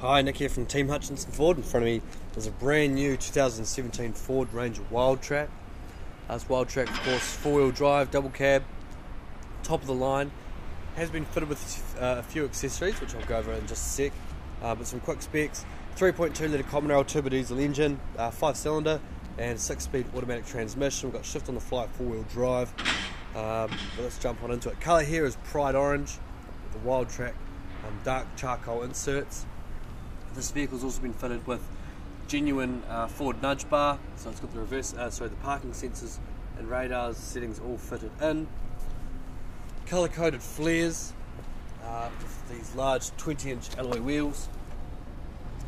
Hi, Nick here from Team Hutchinson Ford. In front of me there's a brand new 2017 Ford Ranger Wildtrak. This Wildtrak, of course, four-wheel drive, double cab, top of the line. Has been fitted with uh, a few accessories, which I'll go over in just a sec. Uh, but some quick specs: 3.2 litre common rail turbo diesel engine, uh, five-cylinder, and six-speed automatic transmission. We've got shift on the fly, four-wheel drive. Um, let's jump on into it. Colour here is Pride Orange, with the Wildtrak um, dark charcoal inserts. This vehicle's also been fitted with genuine uh, Ford nudge bar, so it's got the reverse, uh, sorry, the parking sensors and radars settings all fitted in. Color coded flares uh, with these large 20 inch alloy wheels.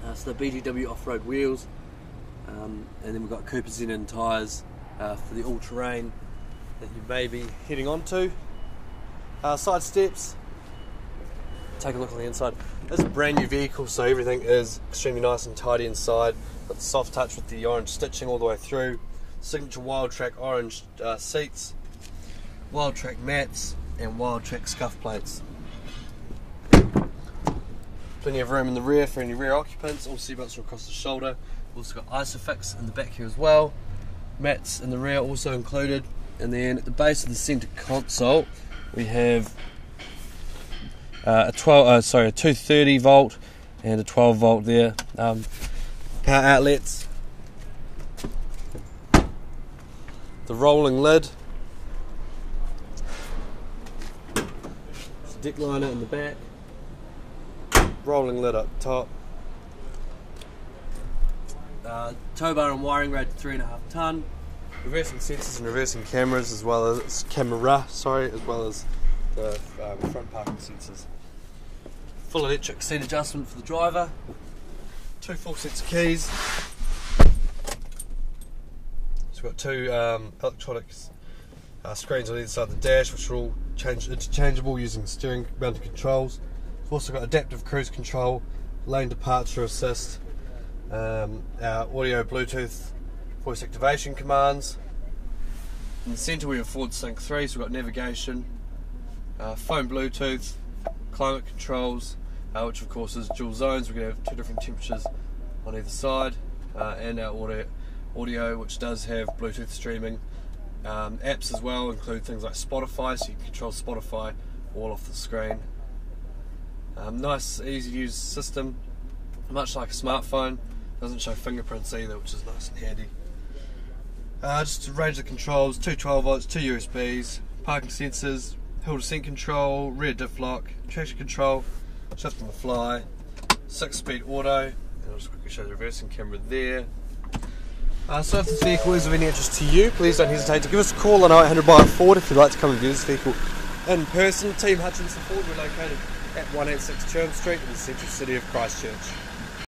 Uh, so the BGW off road wheels, um, and then we've got Cooper Zeon tyres uh, for the all terrain that you may be heading onto. Uh, side steps, take a look on the inside. This is a brand new vehicle, so everything is extremely nice and tidy inside. Got the soft touch with the orange stitching all the way through. Signature Wildtrak orange uh, seats, Wildtrak mats, and Wildtrak scuff plates. Plenty of room in the rear for any rear occupants. All seatbelts are across the shoulder. We've also got Isofix in the back here as well. Mats in the rear also included. And then at the base of the centre console, we have uh, a 12, uh, sorry, a 230 volt and a 12 volt there. Um, power outlets. The rolling lid. Deck liner in the back. Rolling lid up top. Uh, tow bar and wiring rate three and a half ton. Reversing sensors and reversing cameras as well as camera, sorry, as well as the um, front parking sensors. Full electric seat adjustment for the driver. Two full sets of keys. So we've got two um, electronic uh, screens on either side of the dash, which are all change, interchangeable using steering mounted controls. We've also got adaptive cruise control, lane departure assist, um, our audio Bluetooth voice activation commands. In the centre we have Ford Sync 3, so we've got navigation, uh, phone Bluetooth, climate controls, uh, which of course is dual zones. We're going to have two different temperatures on either side, uh, and our audio, which does have Bluetooth streaming. Um, apps as well include things like Spotify, so you can control Spotify all off the screen. Um, nice, easy to use system, much like a smartphone. Doesn't show fingerprints either, which is nice and handy. Uh, just a range of controls: two 12 volts, two USBs, parking sensors, hill descent control, rear diff lock, traction control, shift on the fly, six speed auto, and I'll just quickly show the reversing camera there. Uh, so if this vehicle is of any interest to you, please don't hesitate to give us a call on 0800 by Ford if you'd like to come and view this vehicle in person. Team Hutchinson Ford, we're located at 186 Cherm Street in the central city of Christchurch.